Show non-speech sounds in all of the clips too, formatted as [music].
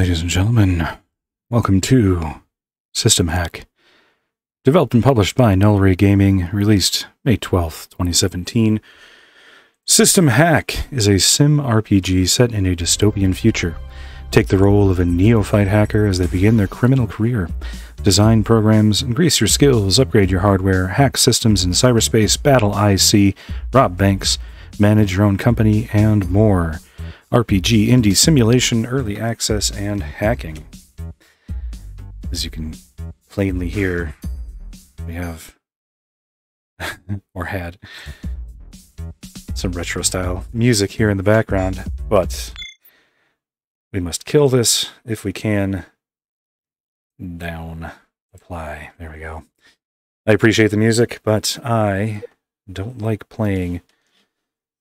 Ladies and gentlemen, welcome to System Hack. Developed and published by Nullray Gaming, released May 12th, 2017. System Hack is a sim RPG set in a dystopian future. Take the role of a neophyte hacker as they begin their criminal career. Design programs, increase your skills, upgrade your hardware, hack systems in cyberspace, battle IC, rob banks, manage your own company, and more. RPG, indie, simulation, early access, and hacking. As you can plainly hear, we have, [laughs] or had, some retro style music here in the background, but we must kill this if we can. Down. Apply. There we go. I appreciate the music, but I don't like playing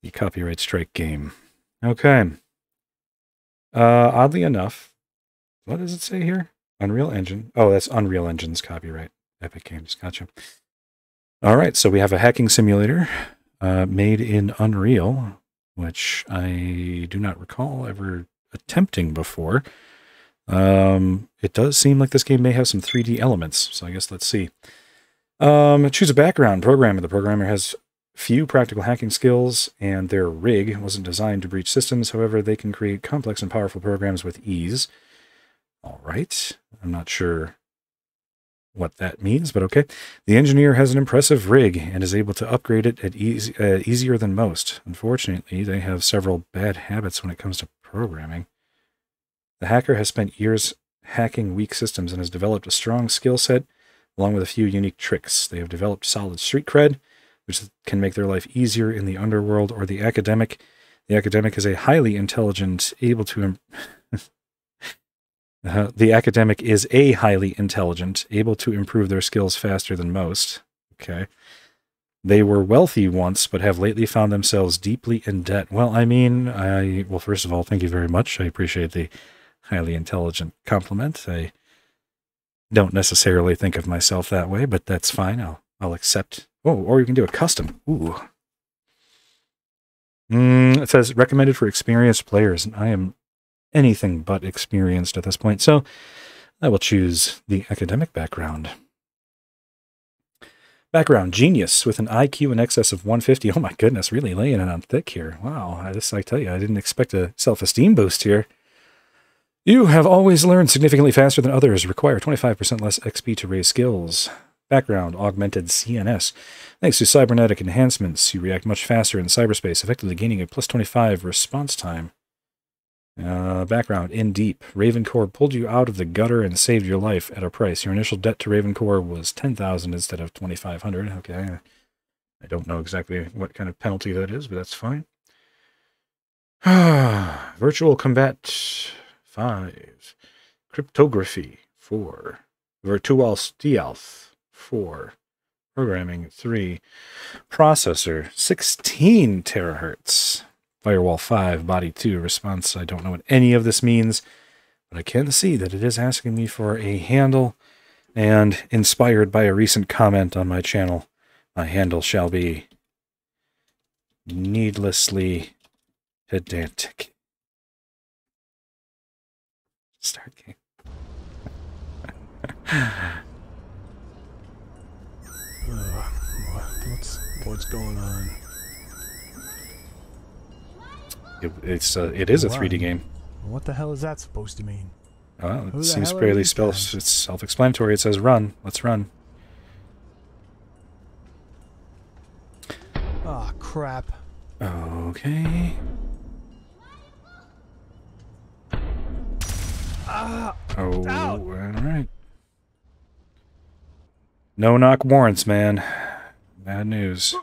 the copyright strike game. Okay. Uh, oddly enough, what does it say here? Unreal Engine. Oh, that's Unreal Engine's copyright. Epic Games. Gotcha. All right, so we have a hacking simulator uh, made in Unreal, which I do not recall ever attempting before. Um, it does seem like this game may have some 3D elements, so I guess let's see. Um, choose a background programmer. The programmer has few practical hacking skills, and their rig wasn't designed to breach systems. However, they can create complex and powerful programs with ease. All right. I'm not sure what that means, but okay. The engineer has an impressive rig and is able to upgrade it at uh, easier than most. Unfortunately, they have several bad habits when it comes to programming. The hacker has spent years hacking weak systems and has developed a strong skill set along with a few unique tricks. They have developed solid street cred, which can make their life easier in the underworld or the academic. The academic is a highly intelligent, able to. [laughs] uh, the academic is a highly intelligent, able to improve their skills faster than most. Okay. They were wealthy once, but have lately found themselves deeply in debt. Well, I mean, I well, first of all, thank you very much. I appreciate the highly intelligent compliment. I don't necessarily think of myself that way, but that's fine. I'll I'll accept Oh, or you can do a custom. Ooh. Mm, it says recommended for experienced players, and I am anything but experienced at this point, so I will choose the academic background. Background genius with an IQ in excess of 150. Oh my goodness, really laying it on thick here. Wow, I just I tell you, I didn't expect a self-esteem boost here. You have always learned significantly faster than others. Require 25% less XP to raise skills. Background, augmented CNS. Thanks to cybernetic enhancements, you react much faster in cyberspace, effectively gaining a plus 25 response time. Uh, background, in deep. Ravencore pulled you out of the gutter and saved your life at a price. Your initial debt to Ravencore was 10000 instead of 2500 Okay, I don't know exactly what kind of penalty that is, but that's fine. [sighs] Virtual Combat 5. Cryptography 4. Virtual Stealth 4. Programming 3. Processor 16 terahertz. Firewall 5, body 2, response. I don't know what any of this means, but I can see that it is asking me for a handle. And inspired by a recent comment on my channel, my handle shall be needlessly pedantic. Start game. [laughs] what's going on? It, it's uh, it is a 3D game. What the hell is that supposed to mean? Well, it seems fairly spell. It's self-explanatory. It says run. Let's run. Oh crap. Okay. Ah, oh, all right. No knock warrants, man. Bad news.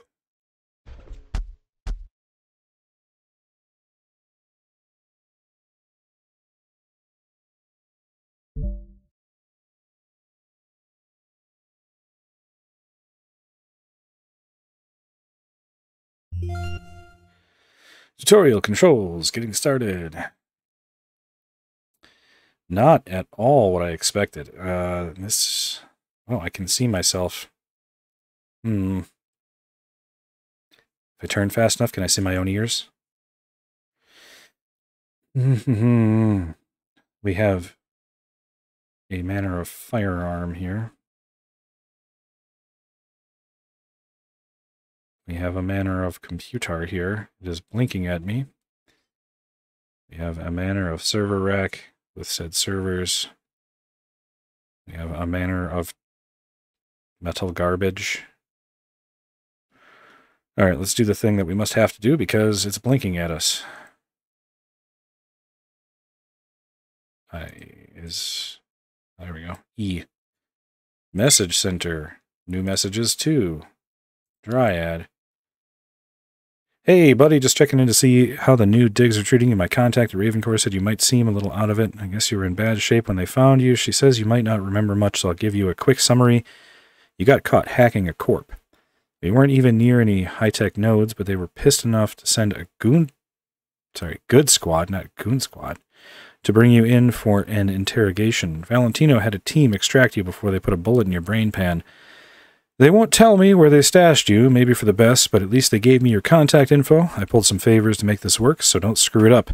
Tutorial controls getting started. Not at all what I expected. Uh, this Oh, I can see myself. Hmm. If I turn fast enough, can I see my own ears? Ooh, we have a manner of firearm here. We have a manner of computer here. It is blinking at me. We have a manner of server rack with said servers. We have a manner of metal garbage. All right, let's do the thing that we must have to do because it's blinking at us. I is there we go. E. Message center. New messages too. Dryad. Hey, buddy, just checking in to see how the new digs are treating you. My contact at Ravencore said you might seem a little out of it. I guess you were in bad shape when they found you. She says you might not remember much, so I'll give you a quick summary. You got caught hacking a corp. They weren't even near any high-tech nodes, but they were pissed enough to send a goon, sorry, good squad, not goon squad, to bring you in for an interrogation. Valentino had a team extract you before they put a bullet in your brain pan. They won't tell me where they stashed you, maybe for the best, but at least they gave me your contact info. I pulled some favors to make this work, so don't screw it up.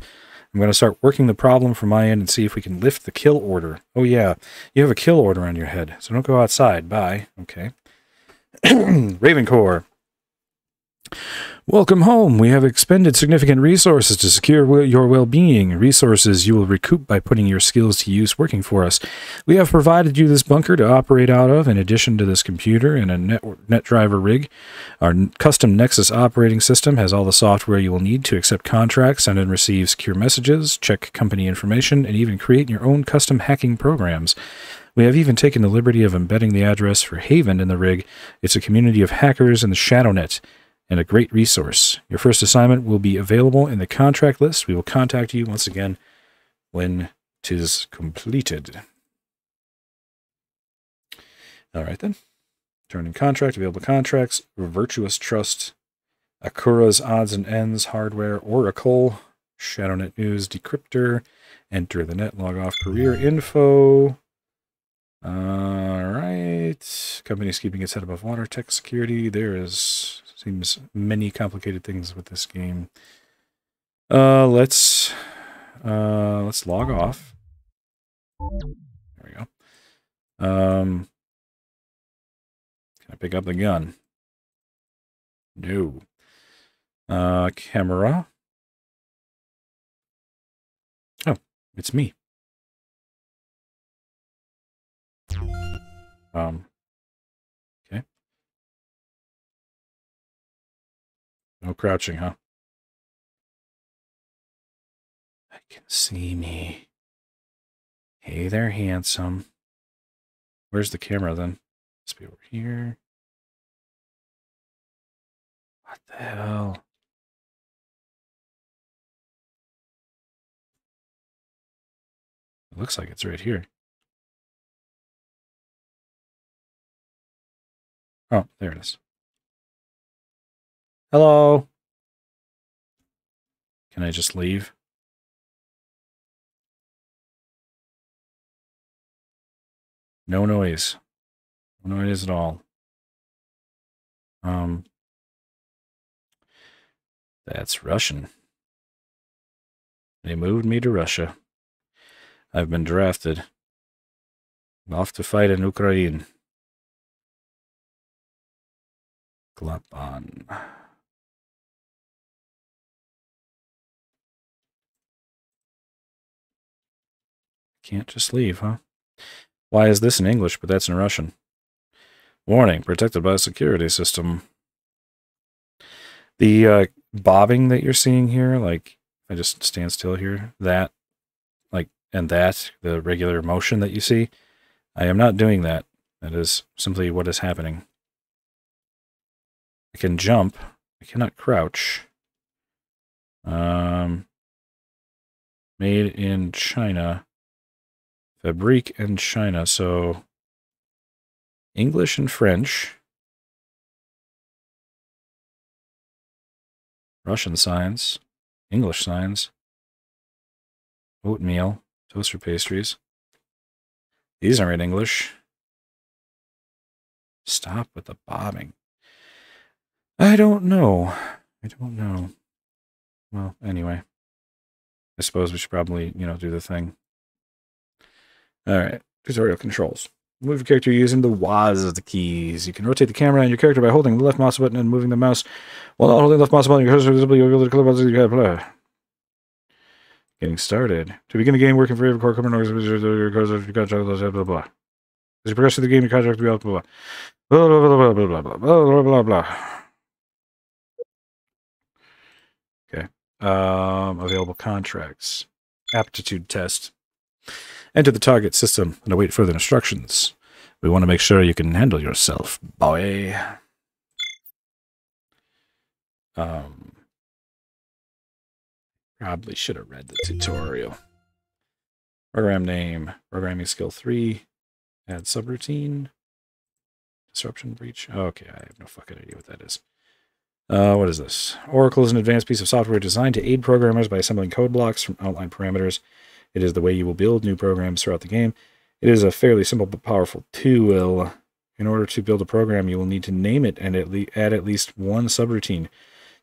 I'm going to start working the problem from my end and see if we can lift the kill order. Oh, yeah, you have a kill order on your head, so don't go outside. Bye. Okay. [clears throat] Ravencore. Welcome home. We have expended significant resources to secure your well being, resources you will recoup by putting your skills to use working for us. We have provided you this bunker to operate out of, in addition to this computer and a net, driver rig. Our custom Nexus operating system has all the software you will need to accept contracts, send and receive secure messages, check company information, and even create your own custom hacking programs. We have even taken the liberty of embedding the address for Haven in the rig. It's a community of hackers in the ShadowNet and a great resource. Your first assignment will be available in the contract list. We will contact you once again when tis completed. All right then. Turning contract, available contracts, Virtuous Trust, Akura's Odds and Ends, Hardware, Oracle, ShadowNet News, Decryptor, Enter the Net, Log Off Career Info. All right. Company's keeping its head above water. Tech security. There is Seems many complicated things with this game. Uh, let's uh, let's log off. There we go. Um, can I pick up the gun? No. Uh, camera. Oh, it's me. Um, okay. No crouching, huh? I can see me. Hey there, handsome. Where's the camera then? Must be over here. What the hell? It looks like it's right here. Oh, there it is. Hello. Can I just leave? No noise. No noise at all. Um, that's Russian. They moved me to Russia. I've been drafted. Off to fight in Ukraine. Glapan. Can't just leave, huh? Why is this in English, but that's in Russian? Warning, protected by a security system. The uh, bobbing that you're seeing here, like, I just stand still here, that, like, and that, the regular motion that you see, I am not doing that. That is simply what is happening. I can jump. I cannot crouch. Um, made in China. Fabrique in China. So English and French. Russian signs. English signs. Oatmeal. Toaster pastries. These aren't English. Stop with the bombing. I don't know. I don't know. Well, anyway. I suppose we should probably, you know, do the thing. All right. Tutorial controls. Move your character using the WAS of the keys. You can rotate the camera and your character by holding the left mouse button and moving the mouse while not holding the left mouse button. Your cursor visibly will click buttons you have. Blah. Getting started. To begin the game, working for every core component, your cursor, your contract, blah, blah, blah. As you progress through the game, your contract will be blah, blah, blah, blah, blah, blah, blah, blah, blah, blah, blah, blah. Okay. Um, available contracts. Aptitude test. Enter the target system and await further instructions. We want to make sure you can handle yourself, boy. Um, probably should have read the tutorial. Program name, programming skill 3, add subroutine, disruption breach. Okay, I have no fucking idea what that is. Uh, what is this? Oracle is an advanced piece of software designed to aid programmers by assembling code blocks from outline parameters it is the way you will build new programs throughout the game. It is a fairly simple but powerful tool. In order to build a program, you will need to name it and at add at least one subroutine.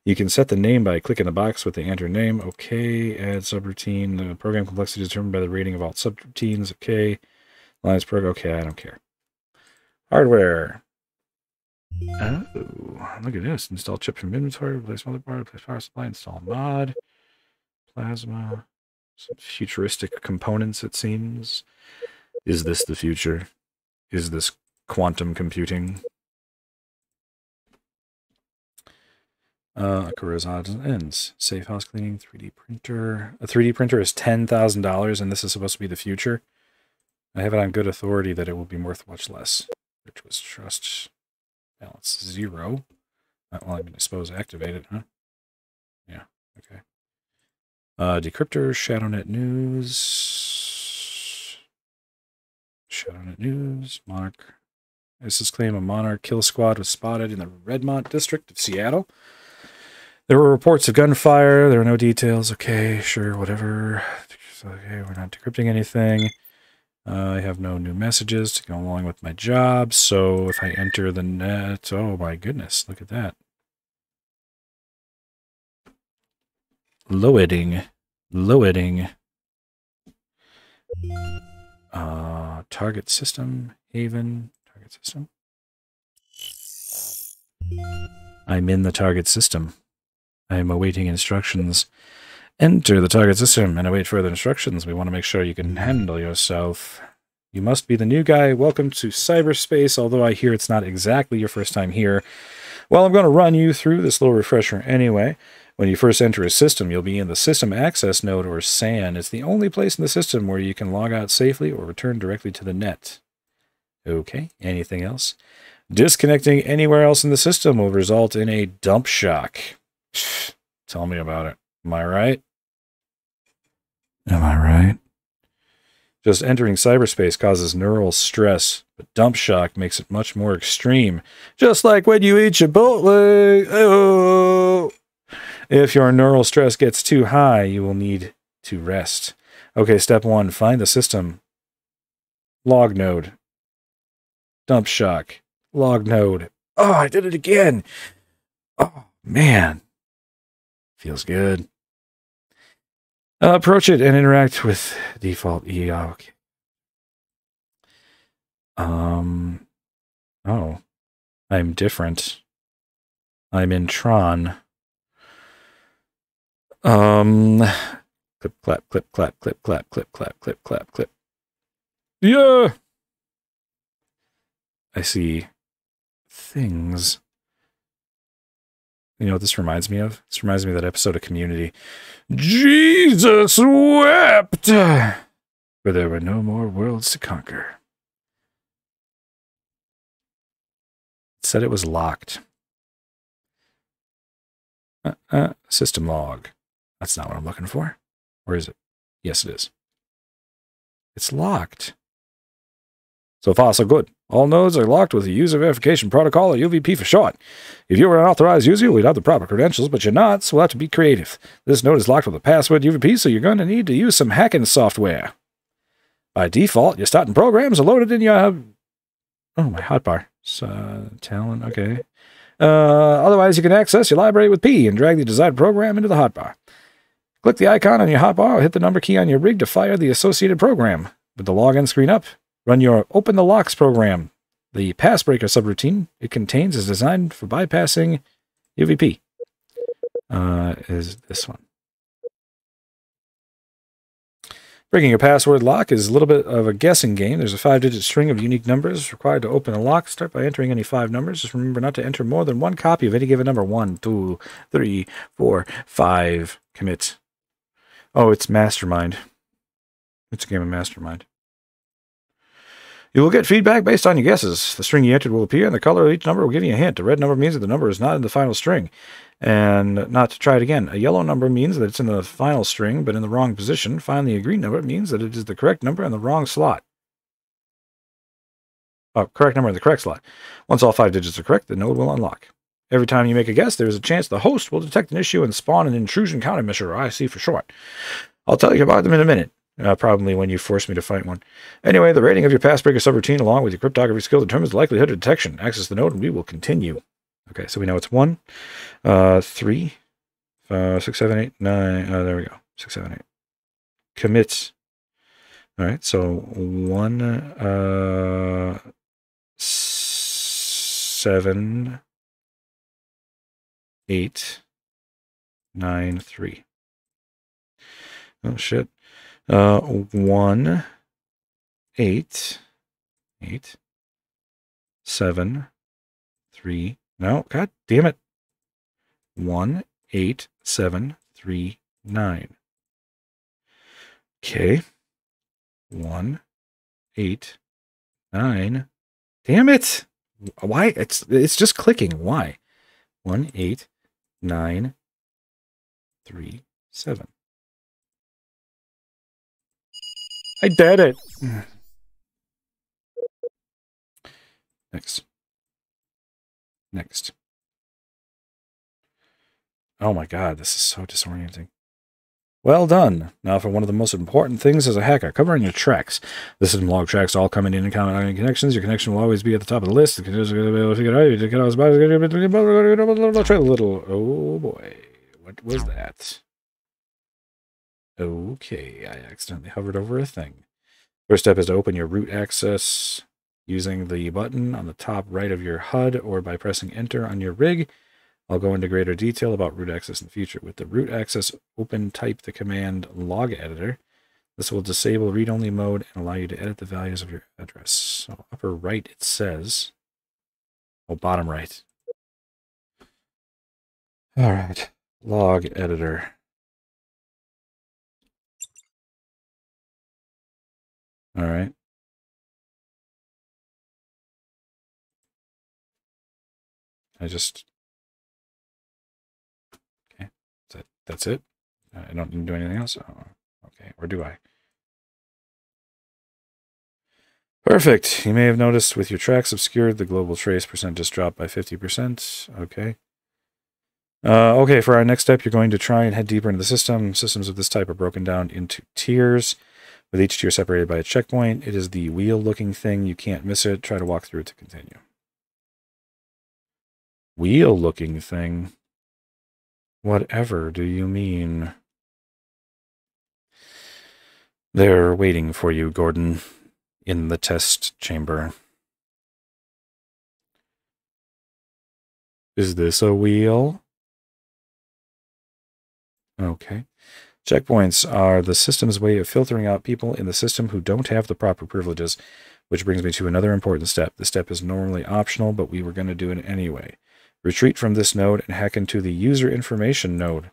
You can set the name by clicking the box with the enter name. Okay, add subroutine. The program complexity is determined by the rating of all subroutines. Okay, lines per. Okay, I don't care. Hardware. Oh, look at this. Install chip from inventory, replace motherboard, replace power supply, install mod, plasma. Some futuristic components, it seems. Is this the future? Is this quantum computing? Uh, careers odds and ends. Safe house cleaning, 3D printer. A 3D printer is $10,000 and this is supposed to be the future. I have it on good authority that it will be worth much less. Virtuous Trust balance zero. Uh, well, I mean, I suppose activate it, huh? Yeah, okay. Uh, Decryptor, ShadowNet News. ShadowNet News. Monarch. This is claim a Monarch kill squad was spotted in the Redmont district of Seattle. There were reports of gunfire. There were no details. Okay, sure, whatever. Okay, we're not decrypting anything. Uh, I have no new messages to go along with my job. So if I enter the net, oh my goodness, look at that. Loading. Loading. Uh, target system. Haven. Target system. I'm in the target system. I am awaiting instructions. Enter the target system and await further instructions. We want to make sure you can handle yourself. You must be the new guy. Welcome to cyberspace, although I hear it's not exactly your first time here. Well, I'm going to run you through this little refresher anyway. When you first enter a system, you'll be in the System Access Node, or SAN. It's the only place in the system where you can log out safely or return directly to the net. Okay, anything else? Disconnecting anywhere else in the system will result in a dump shock. [sighs] Tell me about it. Am I right? Am I right? Just entering cyberspace causes neural stress, but dump shock makes it much more extreme. Just like when you eat Chipotle. Oh. If your neural stress gets too high, you will need to rest. Okay, step one, find the system. Log node. Dump shock. Log node. Oh, I did it again. Oh, man. Feels good. Uh, approach it and interact with default EO. Okay. Um, oh, I'm different. I'm in Tron. Um, clip, clap, clip, clap, clip, clap, clip, clap, clip, clap, clip. Yeah. I see things. You know what this reminds me of? This reminds me of that episode of Community. Jesus wept, for there were no more worlds to conquer. It said it was locked. Uh, uh, system log. That's not what I'm looking for. Or is it? Yes, it is. It's locked. So far, so good. All nodes are locked with a user verification protocol, or UVP for short. If you were an authorized user, we'd have the proper credentials, but you're not, so we'll have to be creative. This node is locked with a password UVP, so you're going to need to use some hacking software. By default, your starting programs are loaded in your... Oh, my hotbar. So, Talon, okay. Uh, otherwise, you can access your library with P and drag the desired program into the hotbar. Click the icon on your hotbar or hit the number key on your rig to fire the associated program. With the login screen up, run your Open the Locks program. The Passbreaker subroutine it contains is designed for bypassing UVP. Uh, is this one. Breaking a password lock is a little bit of a guessing game. There's a five digit string of unique numbers required to open a lock. Start by entering any five numbers. Just remember not to enter more than one copy of any given number. One, two, three, four, five. Commit. Oh, it's Mastermind. It's a game of Mastermind. You will get feedback based on your guesses. The string you entered will appear, and the color of each number will give you a hint. A red number means that the number is not in the final string, and not to try it again. A yellow number means that it's in the final string, but in the wrong position. Finally, a green number means that it is the correct number in the wrong slot. Oh, correct number in the correct slot. Once all five digits are correct, the node will unlock. Every time you make a guess, there is a chance the host will detect an issue and spawn an intrusion countermeasure, or IC for short. I'll tell you about them in a minute. Uh, probably when you force me to fight one. Anyway, the rating of your passbreaker subroutine along with your cryptography skill determines the likelihood of detection. Access the node and we will continue. Okay, so we know it's one, uh, three, uh, six, seven, eight, nine. Uh, there we go. Six, seven, eight. Commits. All right, so one, uh, seven, eight, nine, three. Oh shit. Uh, one, eight, eight, seven, three. No, god damn it. One, eight, seven, three, nine. Okay. One, eight, nine. Damn it. Why? It's it's just clicking. Why? One, eight, nine, three, seven. I did it. Next. Next. Oh my god, this is so disorienting. Well done. Now for one of the most important things as a hacker, covering your tracks. The system log tracks all coming in and comment on your connections. Your connection will always be at the top of the list. Out. Try a little. Oh boy, what was that? Okay, I accidentally hovered over a thing. First step is to open your root access using the button on the top right of your HUD or by pressing enter on your rig. I'll go into greater detail about root access in the future. With the root access open, type the command log editor. This will disable read-only mode and allow you to edit the values of your address. So upper right it says, oh, bottom right. All right, log editor. All right. I just okay. That that's it. I don't need to do anything else. Oh, okay, or do I? Perfect. You may have noticed with your tracks obscured, the global trace percent just dropped by 50%. Okay. Uh, okay, for our next step, you're going to try and head deeper into the system. Systems of this type are broken down into tiers, with each tier separated by a checkpoint. It is the wheel-looking thing. You can't miss it. Try to walk through it to continue. Wheel-looking thing? Whatever do you mean? They're waiting for you, Gordon, in the test chamber. Is this a wheel? Okay. Checkpoints are the system's way of filtering out people in the system who don't have the proper privileges, which brings me to another important step. The step is normally optional, but we were going to do it anyway. Retreat from this node and hack into the user information node.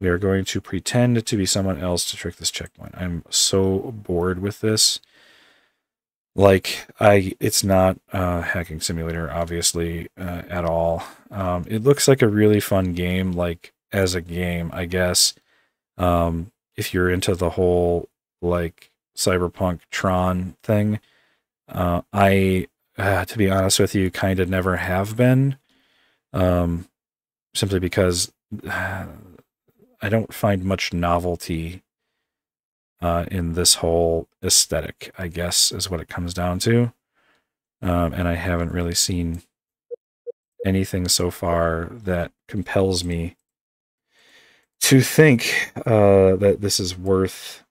We are going to pretend to be someone else to trick this checkpoint. I'm so bored with this. Like, I, it's not a hacking simulator, obviously, uh, at all. Um, it looks like a really fun game, like, as a game, I guess. Um, if you're into the whole, like, cyberpunk Tron thing. Uh, I, uh, to be honest with you, kind of never have been um, simply because uh, [sighs] I don't find much novelty uh, in this whole aesthetic, I guess, is what it comes down to. Um, and I haven't really seen anything so far that compels me to think uh, that this is worth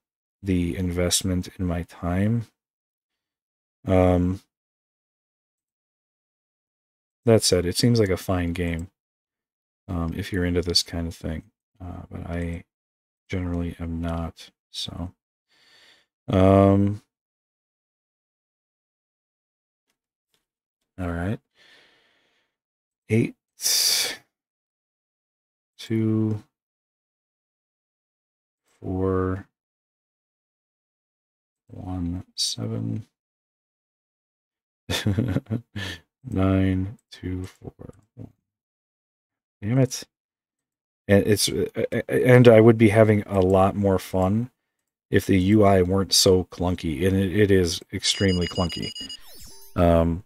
the investment in my time. Um, that said, it seems like a fine game um, if you're into this kind of thing, uh, but I generally am not. So, um, all right, eight, two, four, one, seven, [laughs] nine, two, four, one. Damn it. And it's and I would be having a lot more fun if the UI weren't so clunky, and it, it is extremely clunky. Um,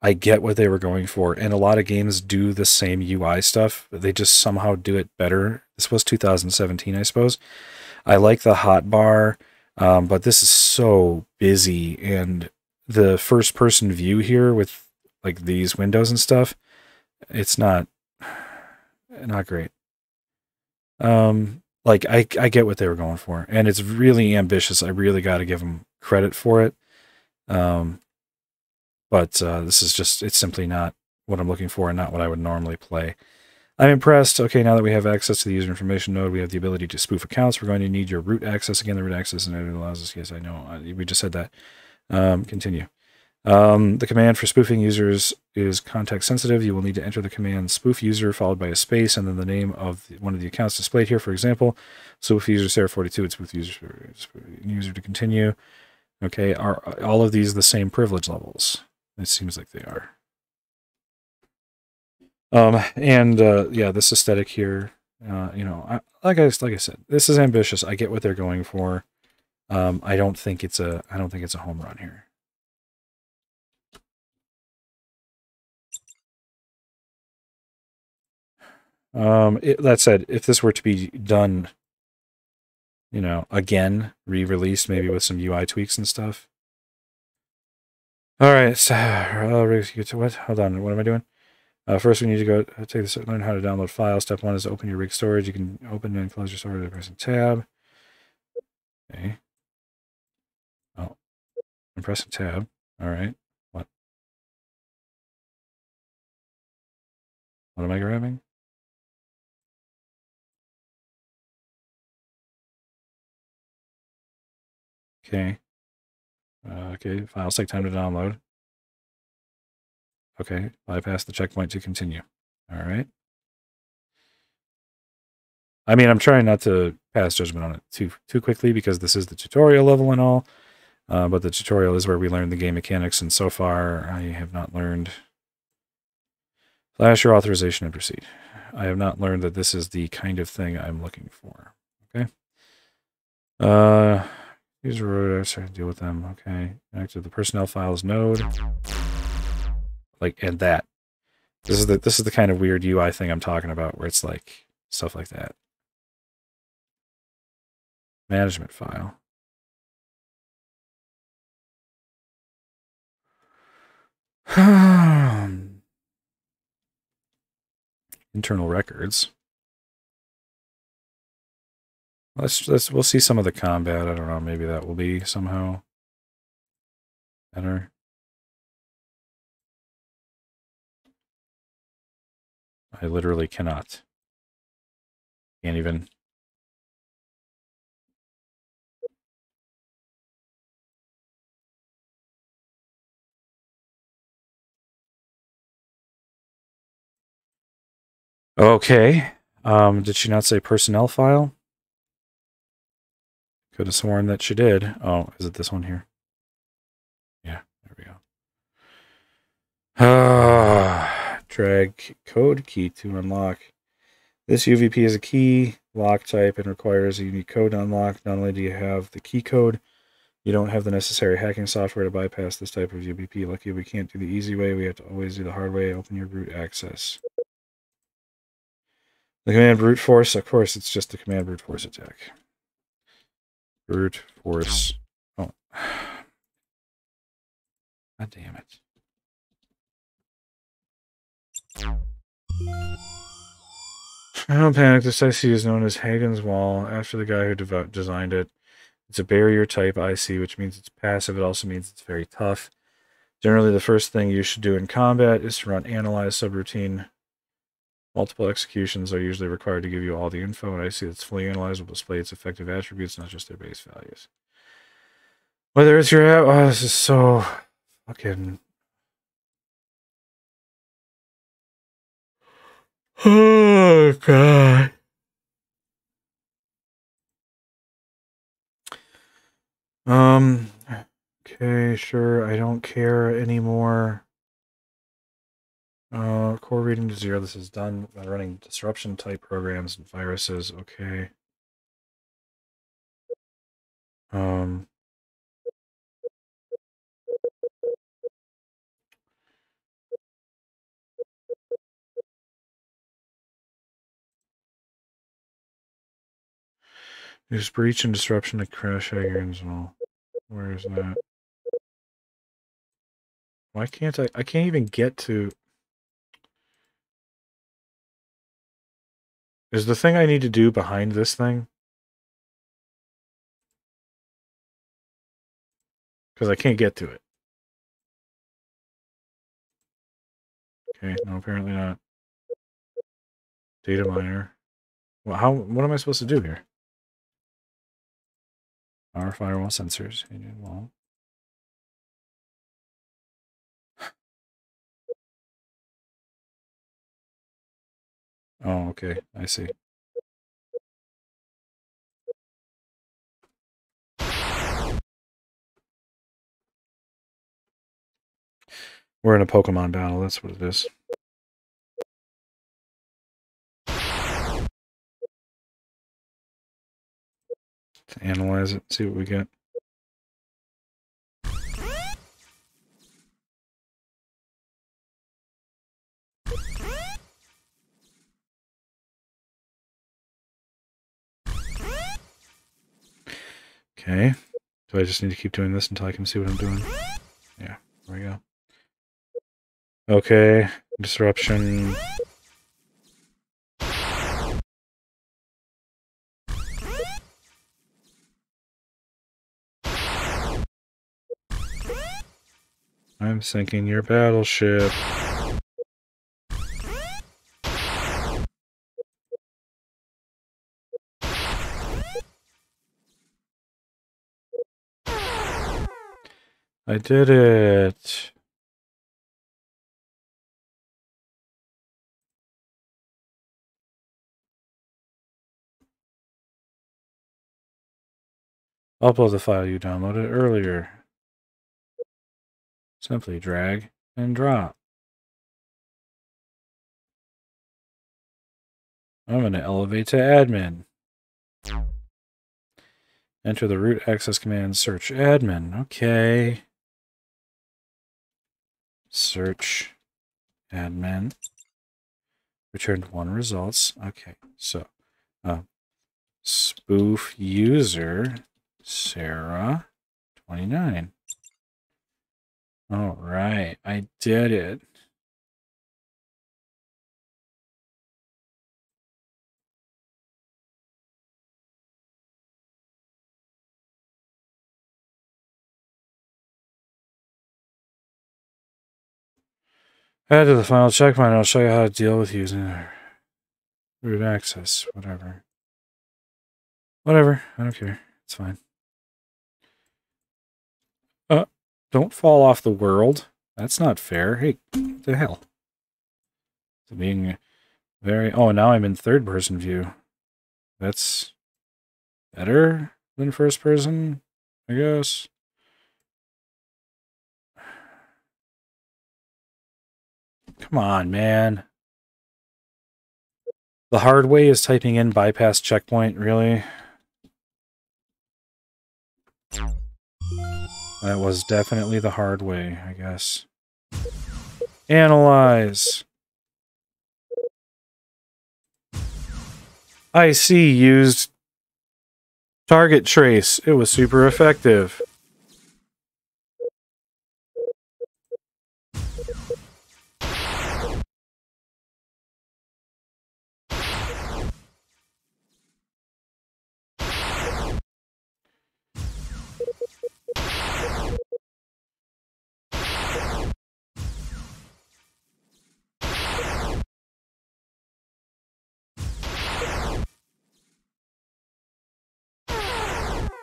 I get what they were going for, and a lot of games do the same UI stuff, they just somehow do it better. This was 2017, I suppose. I like the hotbar, um, but this is so busy, and the first person view here with like these windows and stuff, it's not [sighs] not great. Um, like I I get what they were going for, and it's really ambitious. I really got to give them credit for it. Um, but uh, this is just it's simply not what I'm looking for, and not what I would normally play. I'm impressed. Okay, now that we have access to the user information node, we have the ability to spoof accounts. We're going to need your root access again. The root access and it allows us. Yes, I know. We just said that. Um, continue. Um, the command for spoofing users is context sensitive. You will need to enter the command spoof user followed by a space and then the name of one of the accounts displayed here. For example, spoof user Sarah42. It's spoof user user to continue. Okay, are all of these the same privilege levels? It seems like they are. Um, and uh, yeah, this aesthetic here, uh, you know, I, like I like I said, this is ambitious. I get what they're going for. Um, I don't think it's a I don't think it's a home run here. Um, it, that said, if this were to be done, you know, again, re-released, maybe with some UI tweaks and stuff. All right, so [sighs] uh, what? Hold on, what am I doing? Uh, first, we need to go uh, take this, learn how to download files. Step one is open your rig storage. You can open and close your storage by pressing tab. Okay. Oh, I'm pressing tab. All right. What? What am I grabbing? Okay. Uh, okay, files take time to download. Okay, bypass the checkpoint to continue. All right. I mean, I'm trying not to pass judgment on it too too quickly because this is the tutorial level and all. Uh, but the tutorial is where we learn the game mechanics, and so far I have not learned. Flash your authorization and proceed. I have not learned that this is the kind of thing I'm looking for. Okay. Uh, User road, I to deal with them. Okay. Connect to the personnel files node. Like and that. This is the this is the kind of weird UI thing I'm talking about where it's like stuff like that. Management file. [sighs] Internal records. Let's let's we'll see some of the combat. I don't know. Maybe that will be somehow better. I literally cannot. Can't even. Okay. Um, did she not say personnel file? Could have sworn that she did. Oh, is it this one here? Yeah, there we go. Ah, drag code key to unlock. This UVP is a key lock type and requires a unique code to unlock. Not only do you have the key code, you don't have the necessary hacking software to bypass this type of UVP. Lucky we can't do the easy way. We have to always do the hard way. Open your root access. The command brute force, of course, it's just the command brute force attack. Brute force. Oh. [sighs] God damn it. I don't panic. This IC is known as Hagen's Wall after the guy who designed it. It's a barrier type IC, which means it's passive. It also means it's very tough. Generally, the first thing you should do in combat is to run analyze subroutine. Multiple executions are usually required to give you all the info, and I see that's fully analyzed will display its effective attributes, not just their base values. Whether it's your app, oh, this is so fucking [sighs] Oh god. Um okay, sure. I don't care anymore. Uh core reading to zero. This is done by running disruption type programs and viruses. Okay. Um There's breach and disruption to crash aggregates and all. Where is that? Why can't I? I can't even get to. Is the thing I need to do behind this thing? Because I can't get to it. Okay, no, apparently not. Data miner. Well, how? What am I supposed to do here? Our firewall sensors. Wall. Oh, okay. I see. We're in a Pokemon battle. That's what it is. to analyze it, see what we get. Okay. Do I just need to keep doing this until I can see what I'm doing? Yeah, there we go. Okay, disruption. I'm sinking your battleship. I did it. Upload the file you downloaded earlier. Simply drag and drop. I'm going to elevate to admin. Enter the root access command search admin. Okay. Search admin. Returned one results. Okay, so uh, spoof user Sarah 29. All right, I did it. Add to the final checkpoint. I'll show you how to deal with using root access. Whatever. Whatever. I don't care. It's fine. Uh, don't fall off the world. That's not fair. Hey, the hell? It's being very... Oh, now I'm in third person view. That's better than first person, I guess. Come on, man. The hard way is typing in bypass checkpoint, really? That was definitely the hard way, I guess. Analyze. I see used target trace. It was super effective.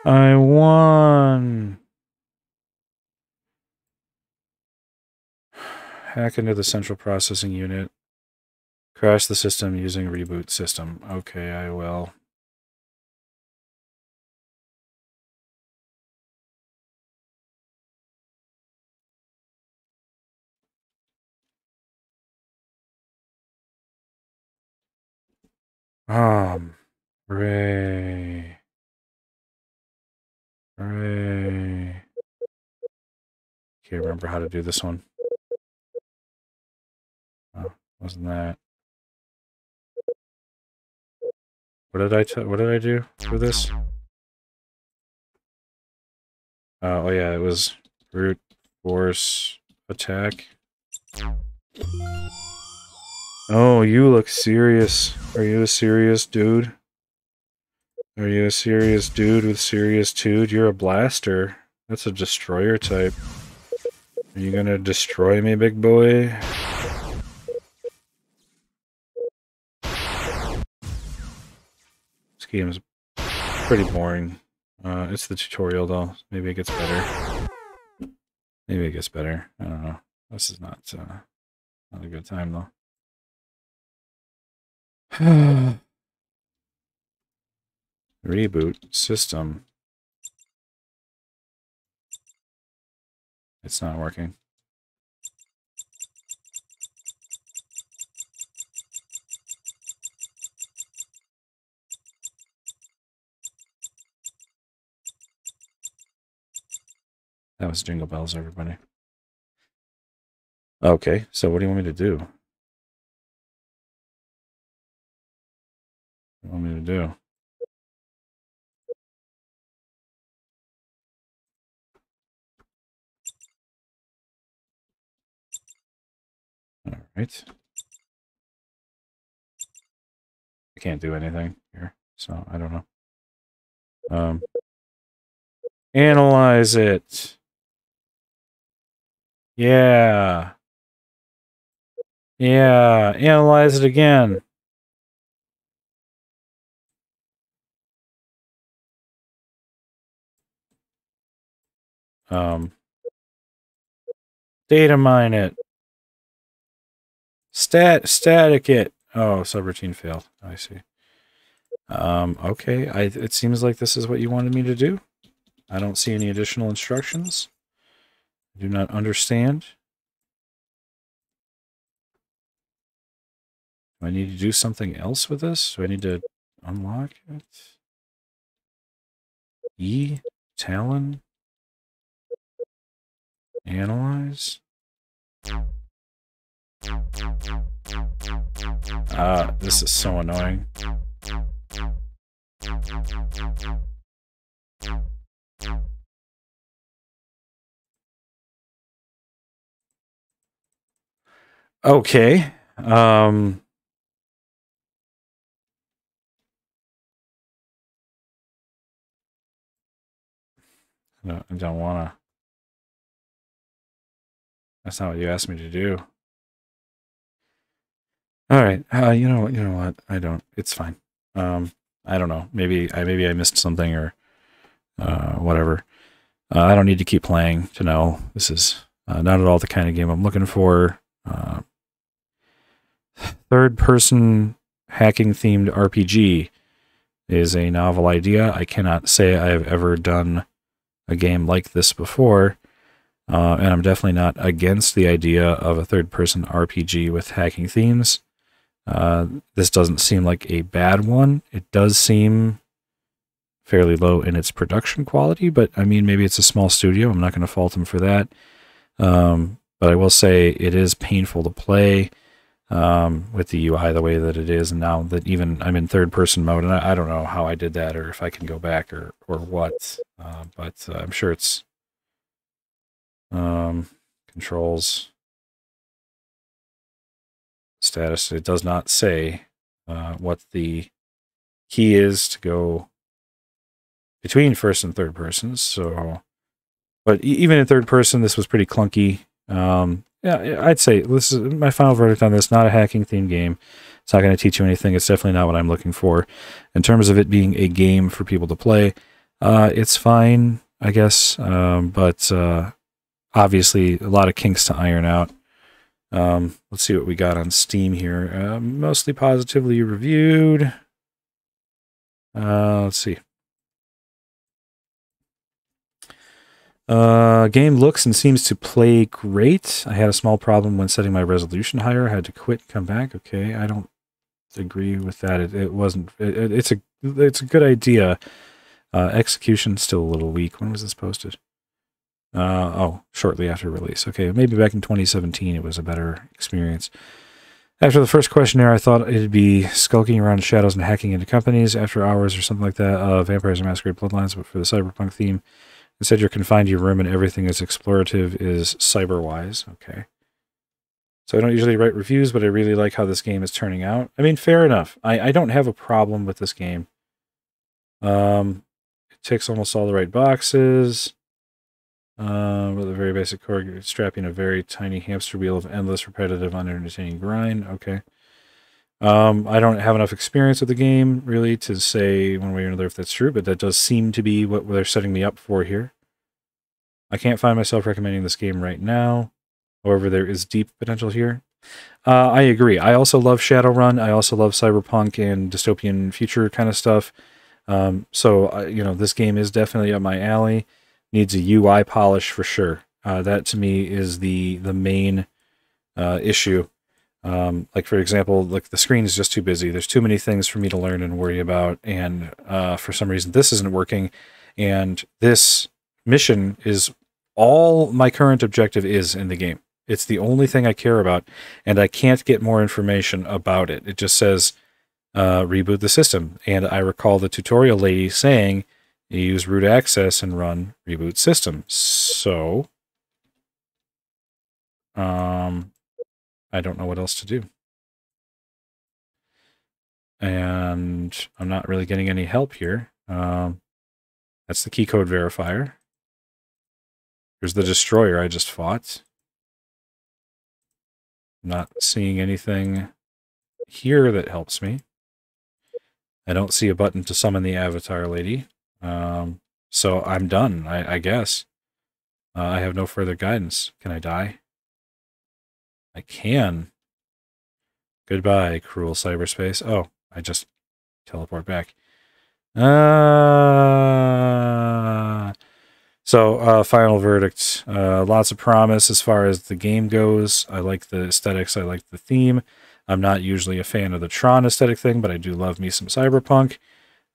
I won. Hack into the central processing unit. Crash the system using reboot system. Okay, I will. Um, Ray. Ray. Can't remember how to do this one. Oh, wasn't that? What did I what did I do for this? Uh, oh yeah, it was brute force attack. Oh, you look serious. Are you a serious dude? Are you a serious dude with serious dude? You're a blaster. That's a destroyer type. Are you gonna destroy me, big boy? This game is pretty boring. Uh, it's the tutorial though. Maybe it gets better. Maybe it gets better. I don't know. This is not uh, not a good time though. [sighs] [sighs] Reboot system. It's not working. That was Jingle Bells, everybody. Okay, so what do you want me to do? What do you want me to do? Right. I can't do anything here, so I don't know. Um, analyze it. Yeah. Yeah, analyze it again. Um, data mine it. Stat static it. Oh, subroutine failed. I see. Um, okay. I it seems like this is what you wanted me to do. I don't see any additional instructions. I do not understand. Do I need to do something else with this? Do I need to unlock it? E Talon Analyze Ah, this is so annoying. Okay. Um I don't want to. That's not what you asked me to do. All right. Uh, you know what? You know what? I don't. It's fine. Um, I don't know. Maybe I maybe I missed something or uh, whatever. Uh, I don't need to keep playing to know this is uh, not at all the kind of game I'm looking for. Uh, third person hacking themed RPG is a novel idea. I cannot say I have ever done a game like this before. Uh, and I'm definitely not against the idea of a third person RPG with hacking themes. Uh, this doesn't seem like a bad one. It does seem fairly low in its production quality, but I mean, maybe it's a small studio. I'm not going to fault them for that. Um, but I will say it is painful to play um, with the UI the way that it is. And now that even I'm in third person mode, and I, I don't know how I did that or if I can go back or, or what, uh, but uh, I'm sure it's um, controls status. It does not say uh, what the key is to go between first and third persons. So, but even in third person, this was pretty clunky. Um, yeah, I'd say this is my final verdict on this. Not a hacking theme game. It's not going to teach you anything. It's definitely not what I'm looking for. In terms of it being a game for people to play, Uh, it's fine, I guess, um, but uh, obviously a lot of kinks to iron out. Um, let's see what we got on Steam here. Uh, mostly positively reviewed. Uh, let's see. Uh, game looks and seems to play great. I had a small problem when setting my resolution higher. I had to quit, come back. Okay, I don't agree with that. It, it wasn't. It, it, it's a it's a good idea. Uh, execution still a little weak. When was this posted? Uh, oh, shortly after release. Okay, maybe back in 2017 it was a better experience. After the first questionnaire, I thought it'd be skulking around shadows and hacking into companies after hours or something like that. Uh, Vampires and Masquerade Bloodlines, but for the cyberpunk theme. Instead, you're confined to your room and everything is explorative is cyberwise. Okay. So I don't usually write reviews, but I really like how this game is turning out. I mean, fair enough. I, I don't have a problem with this game. Um, it ticks almost all the right boxes. Uh, with a very basic core, strapping a very tiny hamster wheel of endless, repetitive, unentertaining grind. Okay. Um, I don't have enough experience with the game really to say one way or another if that's true, but that does seem to be what they're setting me up for here. I can't find myself recommending this game right now. However, there is deep potential here. Uh, I agree. I also love Shadowrun. I also love cyberpunk and dystopian future kind of stuff. Um, so, uh, you know, this game is definitely up my alley. Needs a UI polish for sure. Uh, that to me is the the main uh, issue um, like for example, like the screen is just too busy. There's too many things for me to learn and worry about, and uh, for some reason this isn't working. And this mission is all my current objective is in the game. It's the only thing I care about, and I can't get more information about it. It just says uh, reboot the system, and I recall the tutorial lady saying you use root access and run reboot system. So, um, I don't know what else to do. And I'm not really getting any help here. Um, that's the key code verifier. Here's the destroyer I just fought. I'm not seeing anything here that helps me. I don't see a button to summon the avatar lady. Um, so I'm done, I, I guess. Uh, I have no further guidance. Can I die? I can. Goodbye, cruel cyberspace. Oh, I just teleport back. Uh, so, uh, final verdict. Uh, lots of promise as far as the game goes. I like the aesthetics. I like the theme. I'm not usually a fan of the Tron aesthetic thing, but I do love me some cyberpunk.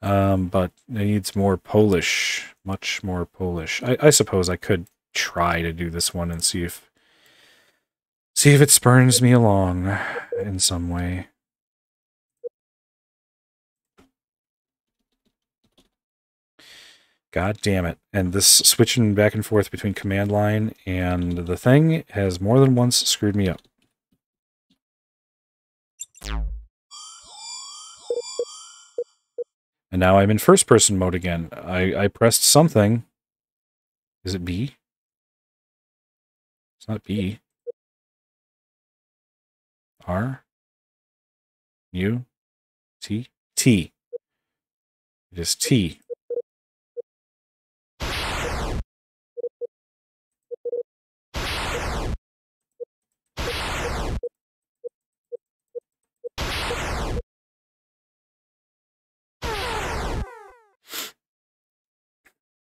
Um, but it needs more Polish, much more Polish. I, I suppose I could try to do this one and see if See if it spurns me along in some way. God damn it. And this switching back and forth between command line and the thing has more than once screwed me up. And now I'm in first person mode again. I, I pressed something. Is it B? It's not B. R U T T. It is T.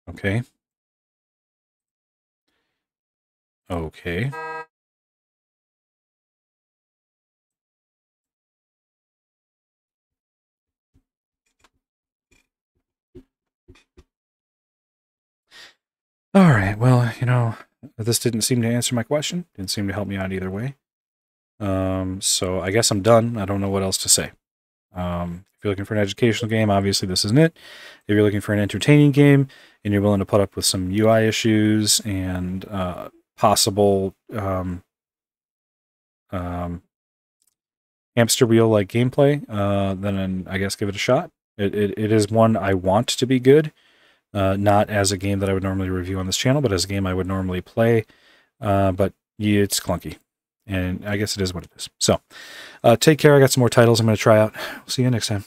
Okay. Okay. All right. Well, you know, this didn't seem to answer my question. Didn't seem to help me out either way. Um, so I guess I'm done. I don't know what else to say. Um, if you're looking for an educational game, obviously this isn't it. If you're looking for an entertaining game and you're willing to put up with some UI issues and uh, possible um, um, hamster wheel like gameplay, uh, then I guess give it a shot. It, it, it is one I want to be good uh, not as a game that I would normally review on this channel, but as a game I would normally play. Uh, but yeah, it's clunky, and I guess it is what it is. So, uh, take care. I got some more titles I'm going to try out. see you next time.